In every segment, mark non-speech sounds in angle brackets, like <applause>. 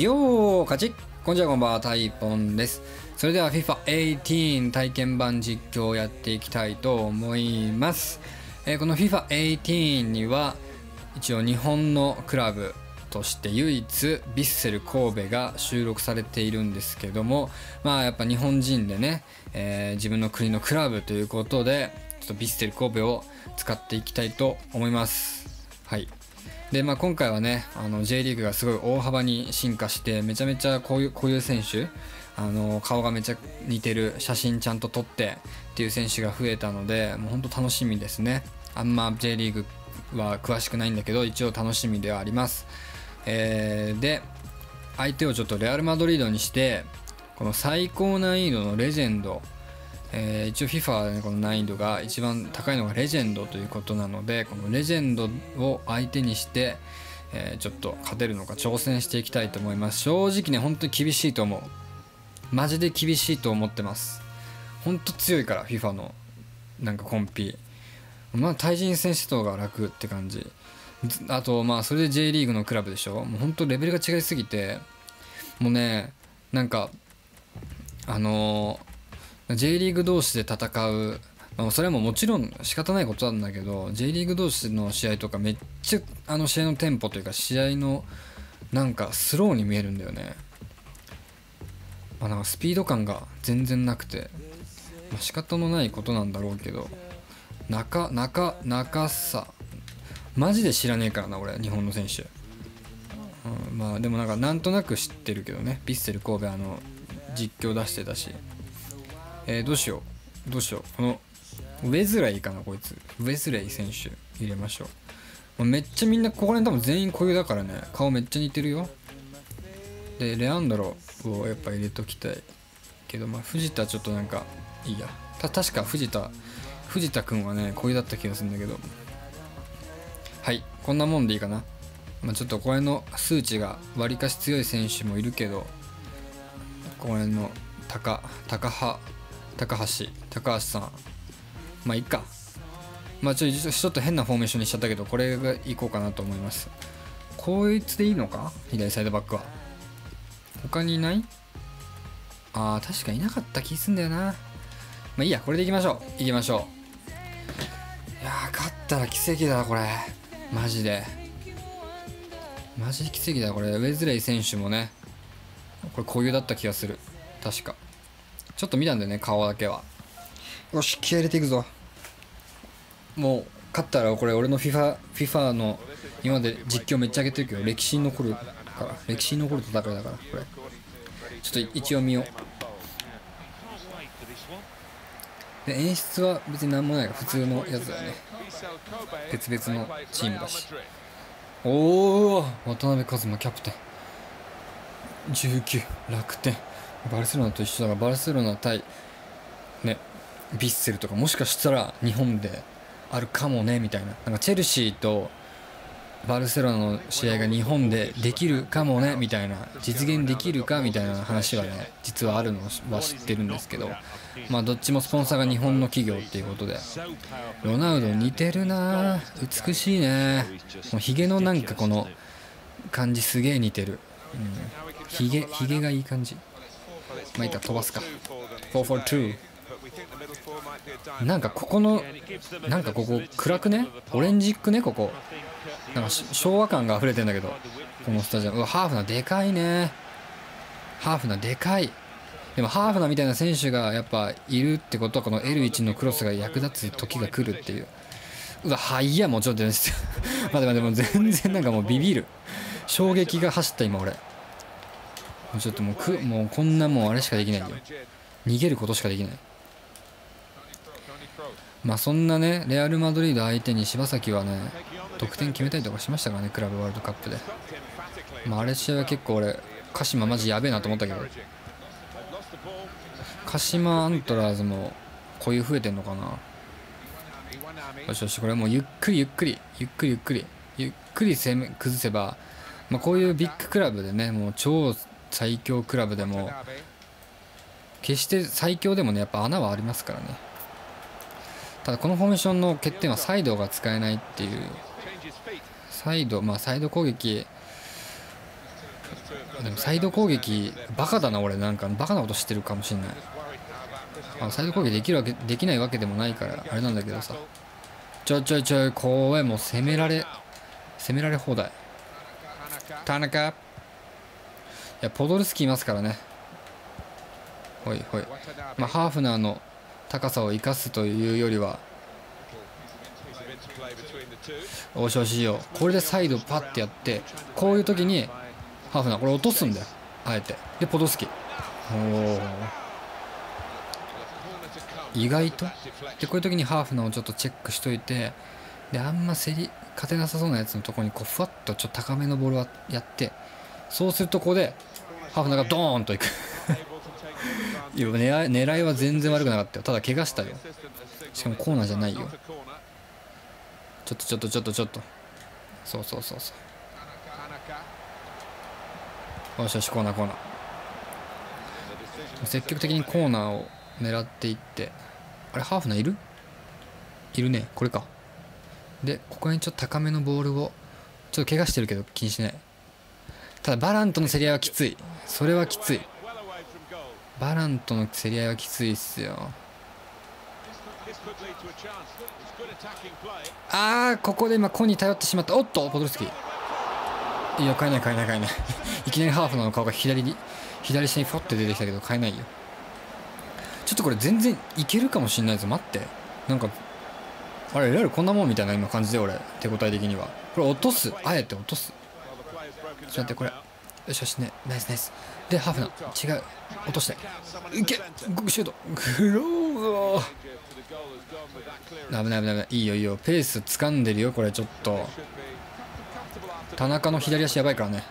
よー勝ち。こんにちはこんばんはタイポンです。それでは FIFA18 体験版実況をやっていきたいと思います、えーこの FIFA18 には一応日本のクラブとして唯一ヴィッセル神戸が収録されているんですけどもまあやっぱ日本人でね、えー自分の国のクラブということでちょっとヴィッセル神戸を使っていきたいと思います。はい。でまあ、今回はねあの J リーグがすごい大幅に進化してめちゃめちゃこういうこういう選手あの顔がめちゃ似てる写真ちゃんと撮ってっていう選手が増えたのでもう本当楽しみですね。あんま J リーグは詳しくないんだけど一応楽しみではあります、えーで相手をちょっとレアル・マドリードにしてこの最高難易度のレジェンドえー一応 FIFA はねこの難易度が一番高いのがレジェンドということなのでこのレジェンドを相手にして、えーちょっと勝てるのか挑戦していきたいと思います。正直ね本当に厳しいと思う。マジで厳しいと思ってます。本当強いから FIFA のなんかコンピ。まあ対人戦した方が楽って感じ。あとまあそれで J リーグのクラブでしょ。もう本当レベルが違いすぎて。もうねなんかあのー J リーグ同士で戦う、まあ、それももちろん仕方ないことなんだけど J リーグ同士の試合とかめっちゃあの試合のテンポというか試合のなんかスローに見えるんだよね、まあ、なんかスピード感が全然なくて、まあ、仕方のないことなんだろうけど。中中中さ。マジで知らねえからな俺日本の選手、うん、まあでもなんかなんとなく知ってるけどね。ヴィッセル神戸あの実況出してたし。えーどうしよう。どうしよう。このウェズレイかなこいつ。ウェズレイ選手。入れましょう。もうめっちゃみんなここら辺多分全員固有だからね。顔めっちゃ似てるよ。でレアンドロをやっぱ入れときたい。けどまあ藤田ちょっとなんかいいや。た確か藤田藤田君はね固有だった気がするんだけど。はい。こんなもんでいいかな、まあ、ちょっとこれの数値がわりかし強い選手もいるけどこの辺の高高羽高橋高橋さん。まあいいか。まあちょちょっと変なフォーメーションにしちゃったけどこれがいこうかなと思います。こいつでいいのか？左サイドバックは。他にいない？あー確かいなかった気すんだよな。まあいいやこれでいきましょう。いきましょう。いや勝ったら奇跡だなこれ。マジで。マジ奇跡だこれ。ウェズレイ選手もね。これ固有だった気がする。確か。ちょっと見たんだよね顔だけは。よし気合入れていくぞ。もう勝ったらこれ俺の FIFA, FIFA の今まで実況めっちゃ上げてるけど歴史に残るから歴史に残る戦いだからこれ。ちょっと一応見よう。で演出は別に何もないから普通のやつだよね。別々のチームだし。おお渡辺一馬キャプテン。19楽天。バルセロナと一緒だからバルセロナ対ねヴィッセルとかもしかしたら日本であるかもねみたいな。なんかチェルシーとバルセロナの試合が日本でできるかもねみたいな。実現できるかみたいな話はね実はあるのは知ってるんですけど。まあどっちもスポンサーが日本の企業っていうことで。ロナウド似てるな。美しいね。もうヒゲのなんかこの感じすげえ似てる、うん、ヒゲヒゲがいい感じ。まあいいか飛ばすか。442なんかここのなんかここ暗くね？オレンジックね？ここ。なんか昭和感が溢れてんだけど。このスタジアム。うわハーフナでかいね。ハーフナでかい。でもハーフナみたいな選手がやっぱいるってことはこの L1 のクロスが役立つ時が来るっていう。うわはいやもうちょっと待って <laughs> 待ってもう全然なんかもうビビる。衝撃が走った今俺。ちょっともうくもうこんなもうあれしかできないよ。逃げることしかできない。まあそんなねレアル・マドリード相手に柴崎はね得点決めたりとかしましたからねクラブワールドカップで。まああれ試合は結構俺鹿島マジやべえなと思ったけど。鹿島アントラーズもこういう増えてんのかな。よしよしこれもうゆっくりゆっくりゆっくりゆっくりゆっくり攻め崩せば、まあ、こういうビッグクラブでねもう超最強クラブでも決して最強でもねやっぱ穴はありますからね。ただこのフォーメーションの欠点はサイドが使えないっていうサイドまあサイド攻撃でもサイド攻撃バカだな俺。なんかバカなことしてるかもしんない。あサイド攻撃できるわけできないわけでもないからあれなんだけどさ。ちょいちょいちょい怖いもう攻められ攻められ放題。田中。やポドルスキーいますからね。ほいほい。まあハーフナーの高さを生かすというよりはおしおしよこれでサイドパッてやってこういう時にハーフナーこれ落とすんだよ。あえて。でポドスキおお意外と。でこういう時にハーフナーをちょっとチェックしといてであんま競り勝てなさそうなやつのところにこうふわっとちょっと高めのボールをやってそうするとここでハーフナがドーンといく。<laughs> いや狙い狙いは全然悪くなかったよ。ただ怪我したよ。しかもコーナーじゃないよ。ちょっとちょっとちょっとちょっと。そうそうそうそう。よしよしコーナーコーナー。積極的にコーナーを狙っていって。あれハーフナーいる？いるね。これか。でここにちょっと高めのボールを。ちょっと怪我してるけど気にしない。ただバランとの競り合いはきつい。それはきつい。バランとの競り合いはきついっすよ。ああここで今コに頼ってしまった。おっとポドルスキー。いや変えない変えない変えない。<laughs> いきなりハーフなの顔が左に左下にフォって出てきたけど変えないよ。ちょっとこれ全然いけるかもしんないぞ。待って。なんかあれいわゆるこんなもんみたいな今感じで俺。手応え的には。これ落とす。あえて落とす。ちょっと待ってこれ。よしよしね。ナイスナイス。でハーフナ違う。落として。いけ。シュート。グロー危ない危ない危ない。いいよいいよ。ペース掴んでるよこれちょっと。田中の左足やばいからね。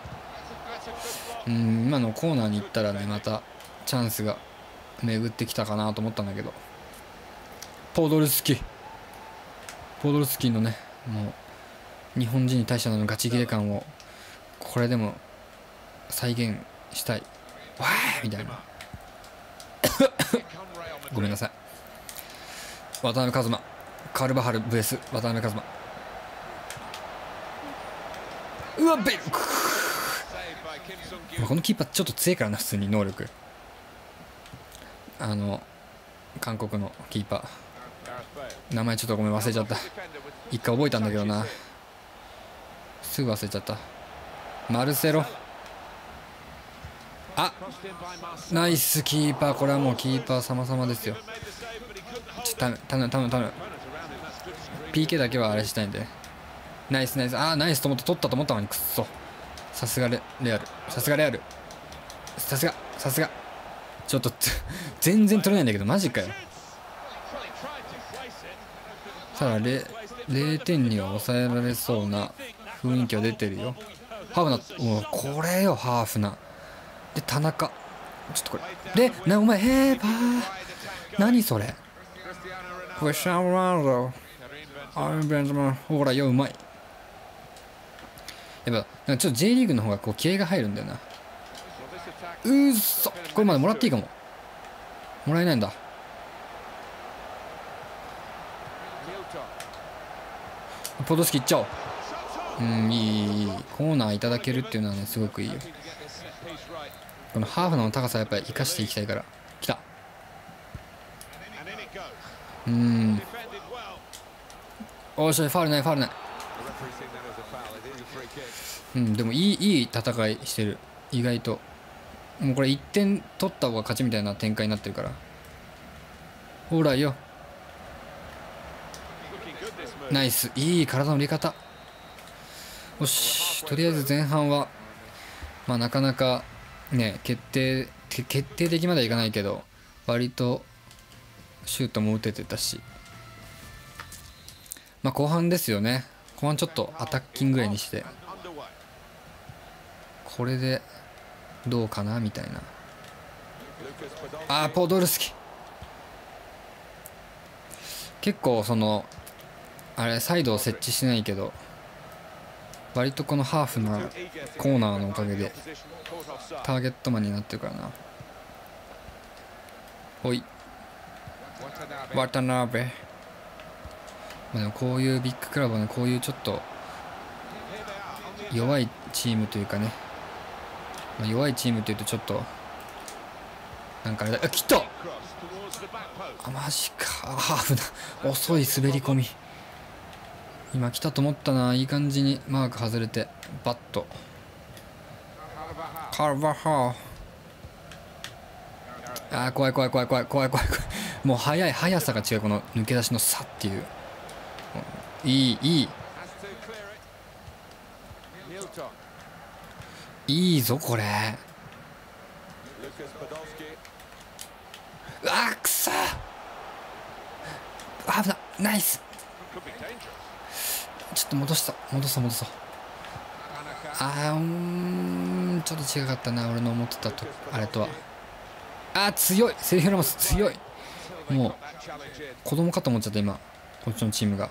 うん今のコーナーに行ったらねまたチャンスが巡ってきたかなと思ったんだけど。ポドルスキー。ポドルスキーのねもう日本人に対してのガチ切れ感をこれでも再現したい。わーみたいな。<coughs> ごめんなさい。渡辺一馬。カルバハル VS 渡辺一馬。うわベルこのキーパーちょっと強いからな普通に能力。あの韓国のキーパー。名前ちょっとごめん忘れちゃった。一回覚えたんだけどな。すぐ忘れちゃった。マルセロあナイスキーパー。これはもうキーパー様々ですよ。ちょっと頼む頼む頼む。PK だけはあれしたいんで。ナイスナイス。あーナイスと思って取ったと思ったのにくっそ。さすがレレアル。さすがレアル。さすがさすが。ちょっと <laughs> 全然取れないんだけどマジかよ。ただ 0, 0点には抑えられそうな雰囲気は出てるよ。ハーフナおこれよハーフナ。で田中。ちょっとこれ。でなお前へーパー。何それ？これシャワードアーベンズマンほらようまい。やっぱちょっと J リーグの方がこう気合が入るんだよな。うっそこれまでもらっていいかも。もらえないんだ。ポドスキいっちゃおう。うんいいいい。コーナーいただけるっていうのはねすごくいいよ。このハーフの高さやっぱり生かしていきたいから。きた。うん。おしファウルないファウルない。うんでもいいいい戦いしてる。意外と。もうこれ1点取った方が勝ちみたいな展開になってるから。ほらよ。ナイス。いい体の入れ方。よし。とりあえず前半はまあなかなかね決定決定的まではいかないけど割とシュートも打ててたし。まあ後半ですよね。後半ちょっとアタッキングぐらいにして。これでどうかなみたいな。あーポドルスキ。結構そのあれサイドを設置しないけど。割とこのハーフなコーナーのおかげでターゲットマンになってるからな。ほい。渡辺。まあでもこういうビッグクラブはこういうちょっと弱いチームというかね。まあ、弱いチームっていうとちょっとなんかあれだ。あ来たあマジか。あ危ない遅い滑り込み。今来たと思ったないい感じにマーク外れてバット。カルバハーあー怖い怖い怖い怖い怖い怖い。怖いもう速い速さが違うこの抜け出しの差っていう。いいいい。いいぞこれ。うわーくそ危ないナイス。ちょっと戻した。戻そう戻そう。あーうーん。ちょっと違かったな。俺の思ってたとあれとは。あー強い。セリフラモス強い。もう子供かと思っちゃった今。こっちのチームが。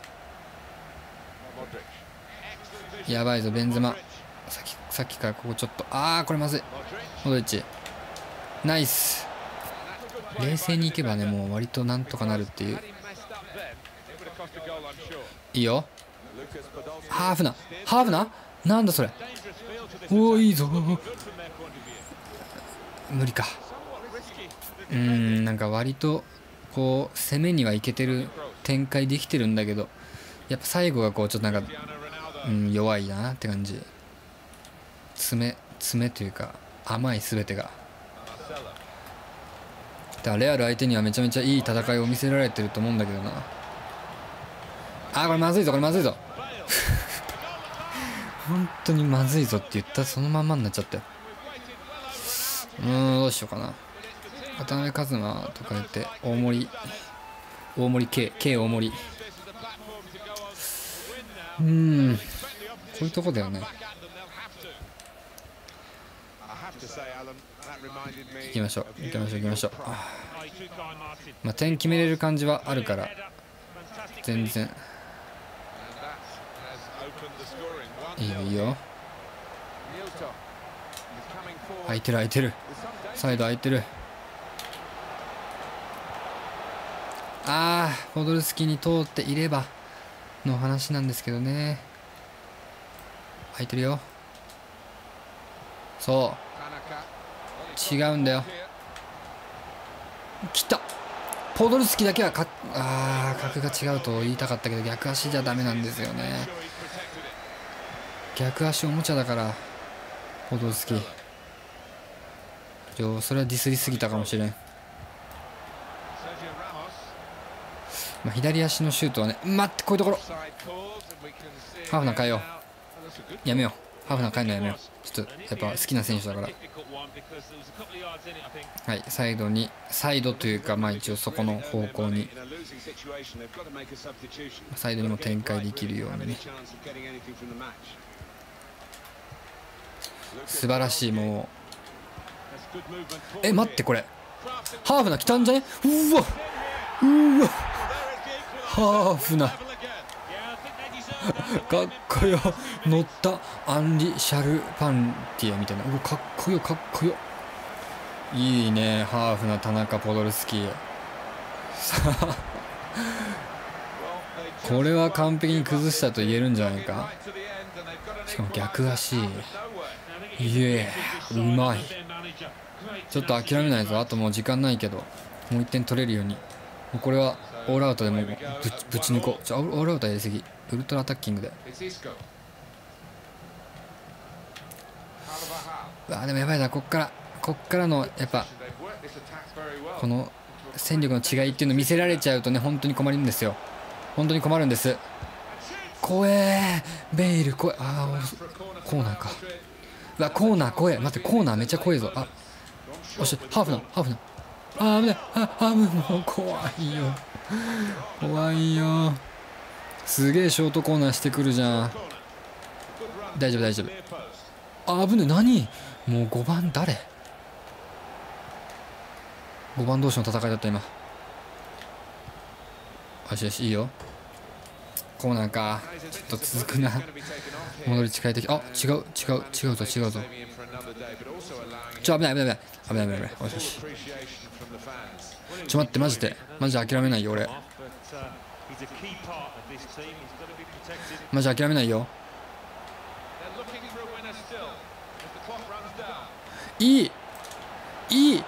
やばいぞベンゼマ。さっきさっきからここちょっと。ああこれまずい。モドリッチ。ナイス。冷静にいけばねもう割となんとかなるっていう。いいよ。ハーフなハーフななんだそれ？おおいいぞ。無理か。うんなんか割とこう攻めにはいけてる展開できてるんだけどやっぱ最後がこうちょっとなんか、うん、弱いなって感じ。爪爪というか甘い全てが。だからレアル相手にはめちゃめちゃいい戦いを見せられてると思うんだけどな。あこれまずいぞこれまずいぞ。本当にまずいぞって言ったそのまんまになっちゃったようーんどうしようかな。渡辺一馬とか言って大森大森 K K 大森。うーんこういうとこだよね。行きましょう行きましょう行きましょう。まあ点決めれる感じはあるから全然。いいよ。いいよ空いてる空いてるサイド空いてるああポドルスキに通っていればの話なんですけどね空いてるよそう違うんだよ来たポドルスキだけはかあ格が違うと言いたかったけど逆足じゃダメなんですよね逆足おもちゃだからポドルスキそれはディスりすぎたかもしれん、まあ、左足のシュートはね待ってこういうところ。ハーフナ変えよう。やめよう。ハーフナ変えるのやめよう。ちょっとやっぱ好きな選手だから。はいサイドにサイドというかまあ一応そこの方向に。サイドにも展開できるようにね。素晴らしいもう。え待ってこれ。ハーフナ来たんじゃね？うわ。うわ。ハーフナかっこよ。乗った。アンリ・シャルパンティアみたいな。うわかっこよかっこよ。いいね。ハーフな田中ポドルスキー。さあ。これは完璧に崩したと言えるんじゃないか。しかも逆足。いえうまい。ちょっと諦めないぞ。あともう時間ないけど。もう1点取れるように。もうこれはオールアウトでもぶぶち抜こう。ちょオールアウトやりすぎ。ウルトラアタッキングで。わでもやばいな。こっから。こっからのやっぱこの戦力の違いっていうのを見せられちゃうとね本当に困るんですよ。本当に困るんです。怖えベイル怖え。ああコーナーか。わコーナー怖え待ってコーナーめっちゃ怖いぞ。あよしハーフなハーフなあ危ない。ハーフもう怖いよ。怖いよ。すげえショートコーナーしてくるじゃん。大丈夫大丈夫。あ危ね何？もう5番誰？5番同士の戦いだった今。よしよしいいよ。コーナーか。ちょっと続くな。戻り近い時。あ違う違う違うぞ違うぞ。ちょ危ない危ない危ない。危ない危ない危ない。しちょ待ってマジで。マジで諦めないよ俺。マジ諦めないよ。いいいい。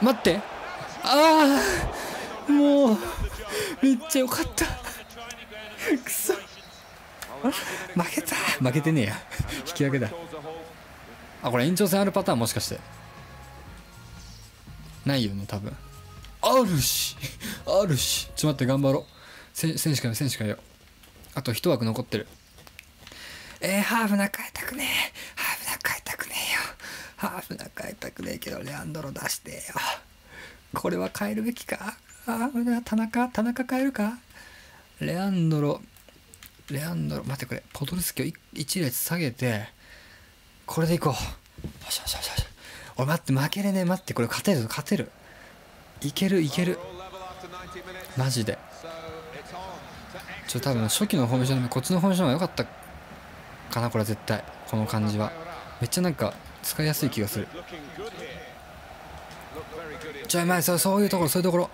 待って。ああもうめっちゃよかった。くそ。負けた。負けてねえや。引き分けだ。あこれ延長戦あるパターンもしかして。ないよね多分。あるし。あるし。ちょっと待って頑張ろう。選手かよ選手かよ。あと一枠残ってる。えー、ハーフな変えたくねえ。ハーフな変えたくねえよ。ハーフな変えたくねえけどレアンドロ出してよ。これは変えるべきか？あ田中？田中変えるか？レアンドロレアンドロ待ってこれポドルスキを1列下げてこれでいこう。よしよしよしよし。俺待って負けれねえ。待ってこれ勝てるぞ。勝てる。いけるいける。マジで。ちょ多分初期のフォーメーションこっちのフォーメーションが良かったかなこれは絶対。この感じは。めっちゃなんか使いやすい気がする。ちょい前そうそういうところそういうところ。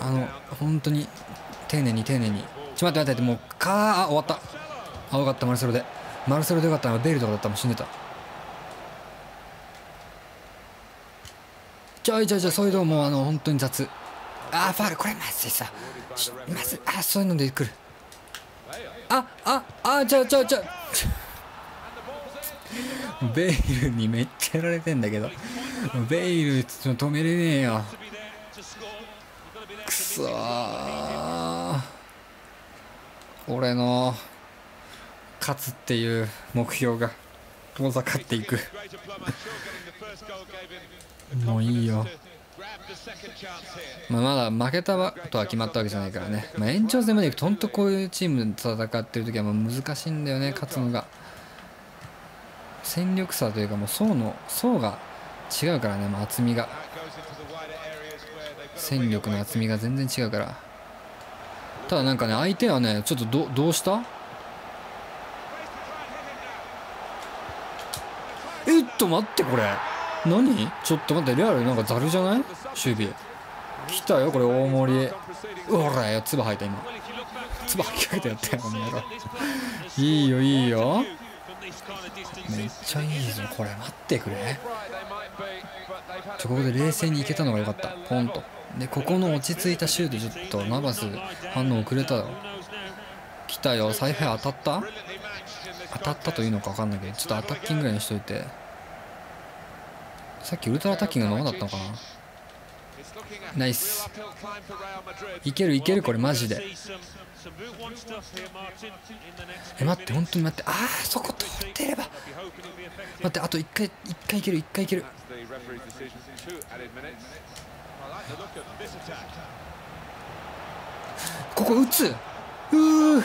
あの本当に丁寧に丁寧に。ちょ待って待ってもうかあ終わった。あ分かったマルセロで。マルセロでよかったのベイルとかだったらもう死んでた。ちょいちょいちょいそういうとこもうあの本当に雑。あファール。これまずいさ。まずあそういうので来る。あああちょちょちょベイルにめっちゃやられてんだけど。ベイルちょっと止めれねえよ。くそ俺の勝つっていう目標が遠ざかっていく。もういいよ。まあ、まだ負けたことは決まったわけじゃないからね、まあ、延長戦までいくと本当こういうチームで戦ってる時はもう難しいんだよね勝つのが。戦力差というかもう層の層が違うからね、もう厚みが。戦力の厚みが全然違うから。ただなんかね相手はねちょっとどどうした？えっと待ってこれ。何？ちょっと待ってレアルなんかざるじゃない？守備。来たよこれ大盛り。うわらや唾吐いた今。唾吐きかけてやったよこの野郎。いいよいいよ。めっちゃいいぞこれ。待ってくれ。ちょここで冷静にいけたのが良かった。ポンと。でここの落ち着いたシュートちょっとナバス反応遅れた。よ来たよ。采配当たった？当たったというのか分かんないけどちょっとアタッキングぐらいにしといて。さっきウルトラアタッキングのままだったのかな？ナイス。いけるいけるこれマジで。え待って本当に待って。ああそこ通ってれば。待ってあと1回1回いける1回いける。ここ打つ。うー。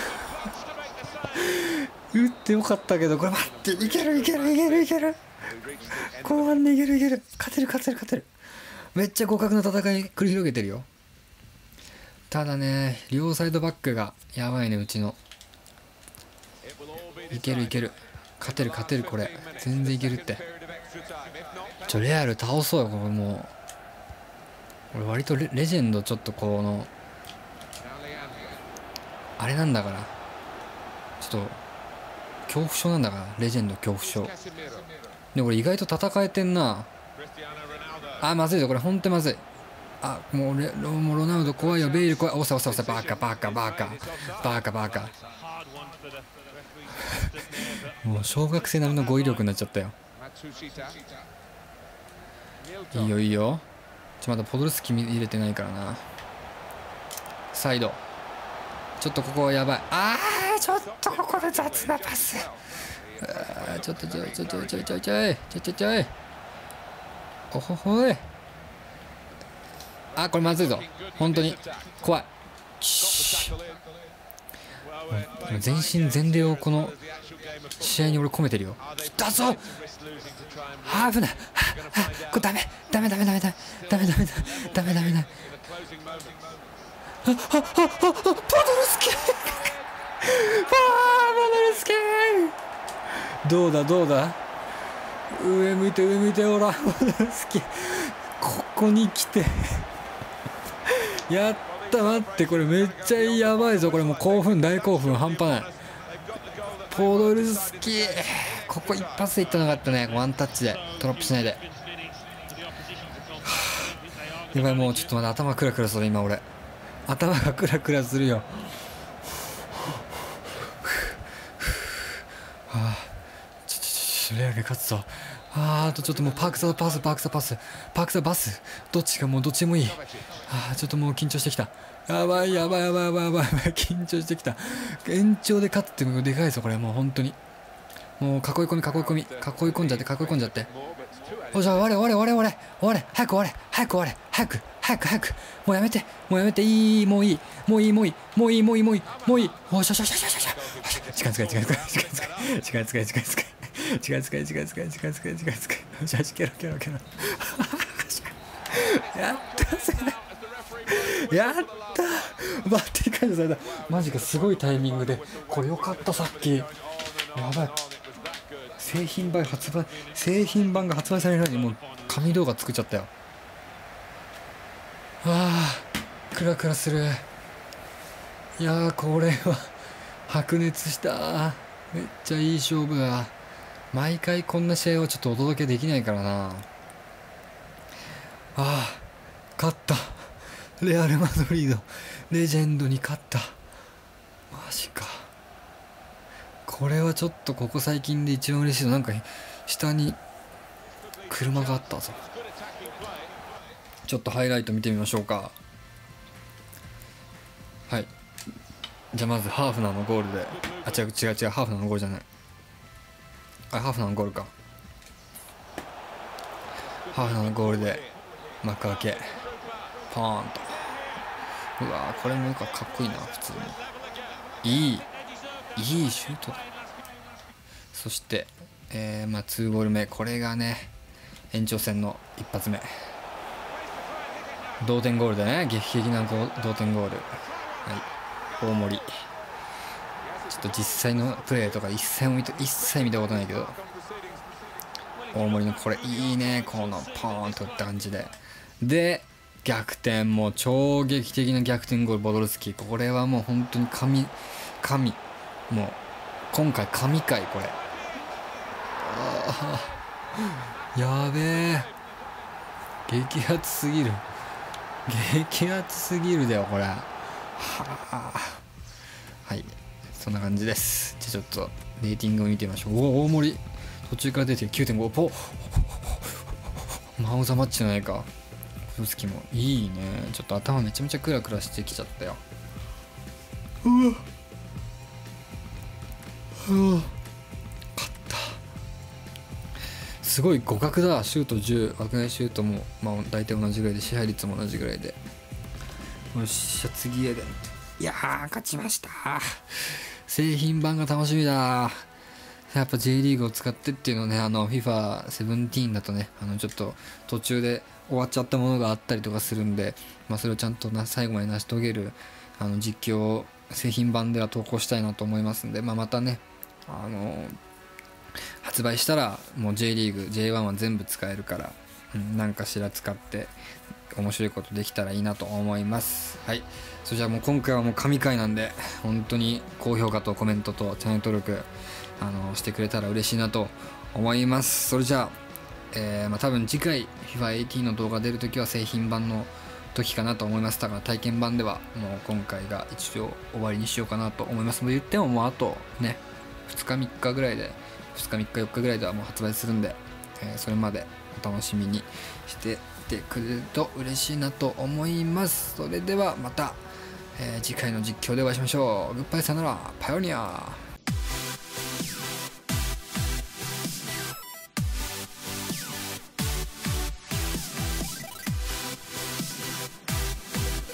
打ってよかったけどこれ待って。いけるいけるいけるいける。後半でいけるいける。勝てる勝てる勝てる。めっちゃ互角の戦い繰り広げてるよ。ただね両サイドバックがやばいねうちの。いけるいける。勝てる勝てるこれ。全然いけるって。ちょレアル倒そうよこれもう。俺割とレレジェンドちょっとこのあれなんだから。ちょっと恐怖症なんだから。レジェンド恐怖症。で俺意外と戦えてんな。あまずいぞ。これほんとまずい。あもうレもうロナウド怖いよ。ベイル怖い。おさおさおさバカバカバカ。バカバカ。<laughs> もう小学生並みの語彙力になっちゃったよ。いいよいいよ。ちょまだポドルスキ入れてないからな。サイドちょっとここはやばい。あーちょっとここで雑なパス。あちょっとちょいちょいちょいちょいちょいちょい。ちょいちょいちょいおほほい。あこれまずいぞ。本当に怖い。全身全霊をこの試合に俺込めてるよ。来たぞ。ハーフなこれダメ。ダメダメダメダメ。ダメダメダメダメダメああああポドルスキーポドルスキー <laughs> どうだどうだ？上向いて上向いてほらポドルスキーここに来て。やった待ってこれめっちゃやばいぞ。これもう興奮大興奮半端ない。ポドルスキーここ一発でいったなかったね。ワンタッチで。トラップしないで。やばいもうちょっとまだ頭クラクラする今俺。頭がクラクラするよはあちょちょちょレアが勝つぞ。あーあとちょっともうパークサパスパークサパス。パークサバス。どっちがもうどっちもいい。あーちょっともう緊張してきた。やばいやばいやばいやばいやばいやばい。緊張してきた。延長で勝つってもでかいぞこれ。もう本当に。もう囲い込み囲い込み。囲い込んじゃって囲い込んじゃって。おじゃあ終われ終われ終われ終われ。早く終われ。早く終われ。早く。早く早く。もうやめて。もうやめて。いいもういい。もういいもういい。もういいもういいもういい。もういい。おしゃしゃしゃしゃしゃしゃ。時間使い時間使い時間使い。時間使い時間使い。時間使い時間使い時間使い時間使い。よしよしケロケロケロ。<laughs> やったぜ。やった。バッテリー解除された。マジかすごいタイミングで。これよかったさっき。やばい。製品版発売製品版が発売されるのにもう紙動画作っちゃったよ。あークラクラする。いやーこれは白熱した。めっちゃいい勝負だ。毎回こんな試合をちょっとお届けできないからな。ああ勝った。レアル・マドリード。レジェンドに勝った。マジか。これはちょっとここ最近で一番嬉しいの。なんか下に車があったぞ。ちょっとハイライト見てみましょうか。はい。じゃあまずハーフナーのゴールで。あ違う違う違う。ハーフナーのゴールじゃない。あハーフのゴールか。ハーフのゴールで幕開け。ポーンと。うわーこれもかかっこいいな普通に。いいいいシュートだ。そして、えーまあ、2ゴール目。これがね延長戦の一発目。同点ゴールでね。劇的な同点ゴール、はい、大盛り。ちょっと実際のプレーとか一切見一切見たことないけど。大盛りのこれいいねこのポーンとった感じで。で逆転もう超劇的な逆転ゴールボドルスキー。これはもう本当に神神。もう今回神回これ。あやべえ。激アツすぎる。激アツすぎるだよこれ。はあ。はい。そんな感じです。じゃあちょっとレーティングを見てみましょう。おお大盛り。途中から出て9.5ポマウザマッチじゃないか小月もいいね。ちょっと頭めちゃめちゃクラクラしてきちゃったよ。うわ。うわ。勝った。すごい互角だ。シュート10枠内シュートも、まあ、大体同じぐらいで支配率も同じぐらいで。よっしゃ次へで。いやー勝ちました。製品版が楽しみだ。やっぱ J リーグを使ってっていうのねあの FIFA17 だとねあのちょっと途中で終わっちゃったものがあったりとかするんで、まあ、それをちゃんとな最後まで成し遂げるあの実況を製品版では投稿したいなと思いますんで、まあ、またねあの発売したらもう J リーグ J1 は全部使えるから、うん、何かしら使って面白いことできたらいいなと思います。はい。それじゃあもう今回はもう神回なんで本当に高評価とコメントとチャンネル登録あのしてくれたら嬉しいなと思います。それじゃあ、えーまあ、多分次回 FIFA18 の動画出るときは製品版の時かなと思います。だから体験版ではもう今回が一応終わりにしようかなと思います。もう言ってももうあとね2日3日ぐらいで2日3日4日ぐらいではもう発売するんで、えーそれまでお楽しみにしててくれると嬉しいなと思います。それではまた、えー次回の実況でお会いしましょう。グッバイさよなら。パイオニア